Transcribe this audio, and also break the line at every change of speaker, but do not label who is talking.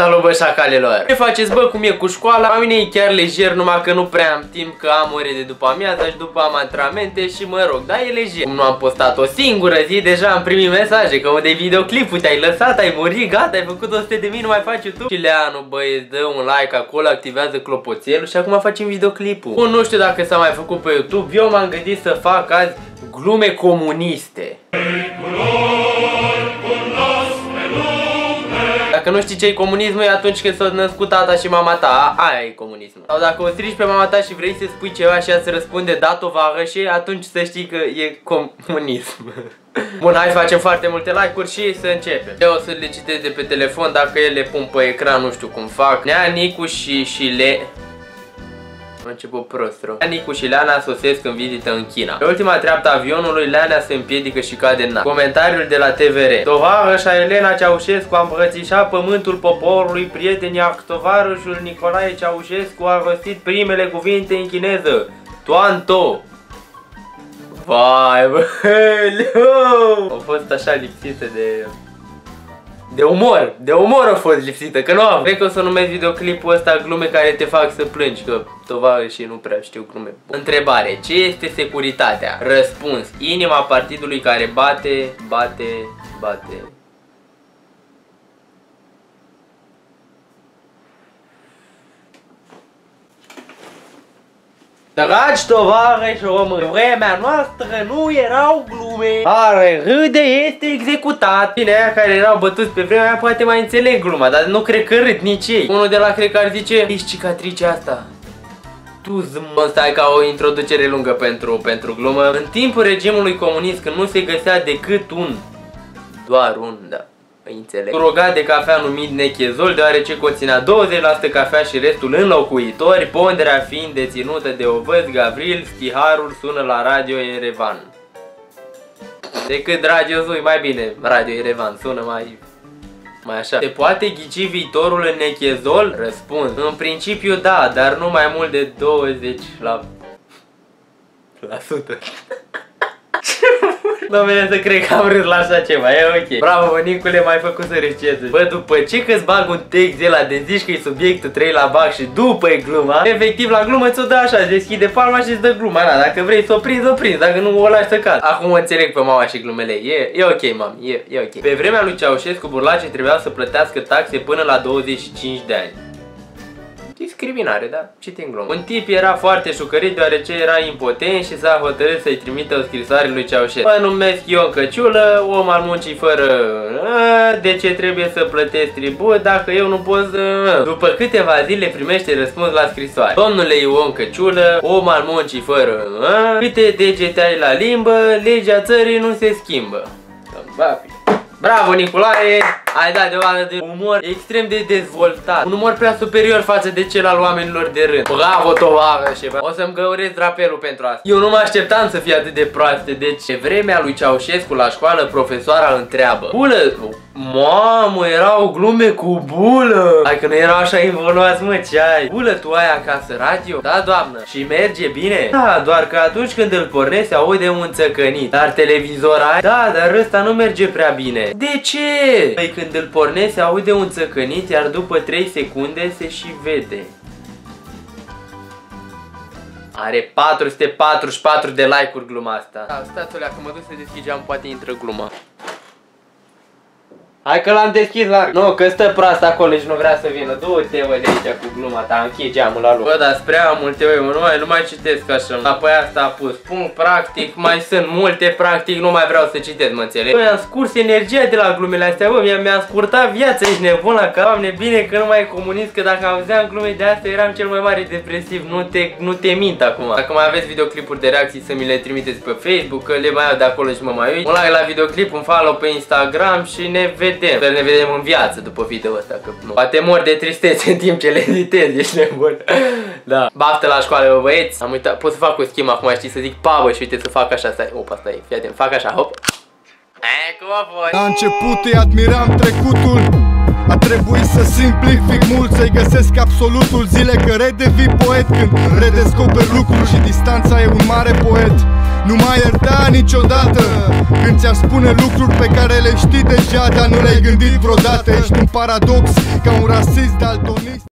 Salut bă șacalelor Ce faceți bă cum e cu școala? La mine e chiar lejer numai că nu prea am timp că am ore de după amiaza și după am antrenamente și mă rog, da e lejer. Cum nu am postat o singură zi deja am primit mesaje că de videoclipul te-ai lăsat, ai murit, gata, ai făcut 100 de mii, nu mai faci YouTube. Și Leanu băi, dă un like acolo, activează clopoțelul și acum facem videoclipul. Bun, nu știu dacă s-a mai făcut pe YouTube, eu m-am gândit să fac azi glume comuniste Dacă nu știi ce e comunismul, e atunci când s-a născut tata și mama ta. Aia e comunismul. Sau dacă o strici pe mama ta și vrei să spui ceva și ea să răspunde da și atunci să știi că e comunism. Bun, hai facem foarte multe like-uri și să începem. Eu o să le citesc de pe telefon, dacă ele pun pe ecran, nu știu cum fac. Nea, Nicu și, și le... Am început prost rău. Nicu și Leana sosesc în vizită în China. Pe ultima treaptă avionului, Leana se împiedică și cade în Comentariul de la TVR. Tovarășa Elena Ceaușescu a îmbrățișat pământul poporului, prieteni tovarășul Nicolae Ceaușescu a rostit primele cuvinte în chineză. Toanto! Vai, bă, Au fost așa lipsită de de umor, de umor a fost lipsită, că nu am. Cred că o să numesc videoclipul ăsta glume care te fac să plângi, că tovară și nu prea știu glume. Întrebare, ce este securitatea? Răspuns, inima partidului care bate, bate, bate. Dragi tovarăși români, vremea noastră nu erau glume. Are râde este executat. Bine, aia care erau bătuți pe vremea aia poate mai înțeleg gluma, dar nu cred că râd nici ei. Unul de la cred că ar zice, ești cicatricea asta. Tu mă stai ca o introducere lungă pentru, pentru glumă. În timpul regimului comunist, când nu se găsea decât un, doar un, da înțeleg. Surogat de cafea numit nechezol, deoarece conținea 20% cafea și restul înlocuitori, ponderea fiind deținută de ovăz Gavril, stiharul sună la Radio Erevan. Decât Radio Zui, mai bine, Radio Erevan, sună mai mai așa. Se poate ghici viitorul în nechezol? Răspuns. În principiu da, dar nu mai mult de 20 la... la sută. Nu vine să cred că am râs la așa ceva, e ok. Bravo, Nicule, m-ai făcut să râșeze. Bă, după ce că-ți bag un text de la de zici că e subiectul 3 la bag și după e gluma, efectiv la glumă ți-o dă așa, îți deschide palma și îți dă gluma. Na, dacă vrei să o prinzi, o prinzi, dacă nu o lași să cad. Acum înțeleg pe mama și glumele. E, e ok, mam, e, e ok. Pe vremea lui Ceaușescu, burlace trebuia să plătească taxe până la 25 de ani. Discriminare, da? Citim glumă. Un tip era foarte șucărit deoarece era impotent și s-a hotărât să-i trimită o scrisoare lui Ceaușescu. Mă numesc Ion Căciulă, om al muncii fără... De ce trebuie să plătesc tribut dacă eu nu pot să... După câteva zile primește răspuns la scrisoare. Domnule Ion Căciulă, om al muncii fără... Câte degete ai la limbă, legea țării nu se schimbă. Bravo, Nicolae! Ai dat dovadă de umor extrem de dezvoltat. Un umor prea superior față de cel al oamenilor de rând. Bravo, tovarășe! O să-mi găuresc drapelul pentru asta. Eu nu mă așteptam să fie atât de proaste. Deci, ce vremea lui Ceaușescu la școală, profesoara întreabă. Bulă, Mamă, erau glume cu bulă Hai că nu erau așa involuați, mă, ce ai? Bulă, tu ai acasă radio? Da, doamnă Și merge bine? Da, doar că atunci când îl pornești se aude un țăcănit Dar televizor ai? Da, dar ăsta nu merge prea bine De ce? Păi când îl pornești se aude un țăcănit Iar după 3 secunde se și vede. Are 444 de like-uri gluma asta. Da, stați o leacă, mă duc să deschid geam, poate intră gluma Hai că l-am deschis larg. Nu, că stă proastă acolo și nu vrea să vină. Du-te, mă, de aici cu gluma ta, închid geamul la loc. Bă, dar spre multe, oi, nu mai, nu mai citesc așa. Apoi asta a pus. Punct practic, mai sunt multe practic, nu mai vreau să citesc, mă înțeleg. Bă, am scurs energia de la glumele astea, bă, mi-a mi scurtat viața, ești nebun la cap. Doamne, bine că nu mai e comunist, că dacă auzeam glume de astea eram cel mai mare depresiv. Nu te, nu te mint acum. Dacă mai aveți videoclipuri de reacții să mi le trimiteți pe Facebook, că le mai iau de acolo și mă mai uit. Un like la videoclip, un follow pe Instagram și ne vedem vedem. Sper ne vedem în viață după video ăsta, că nu. Poate mor de tristețe în timp ce le editez, ești nebun. da. Baftă la școală, bă, băieți. Am uitat, pot să fac o schimb acum, știi, să zic pa, bă, și uite să fac așa, stai. Opa, stai, fii atent, fac așa, hop. E, cum a fost?
La început îi admiram trecutul a trebuit să simplific mult Să-i găsesc absolutul Zile că redevii poet Când redescoperi lucruri și distanța e un mare poet nu mai ierta niciodată Când ți-ar spune lucruri pe care le știi deja Dar nu le-ai gândit vreodată. Ești un paradox ca un rasist daltonist.